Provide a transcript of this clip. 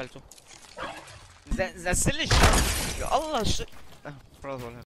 قفلته ز- نزل لي الشنطة. يا الله الش... آه، خلاص ولا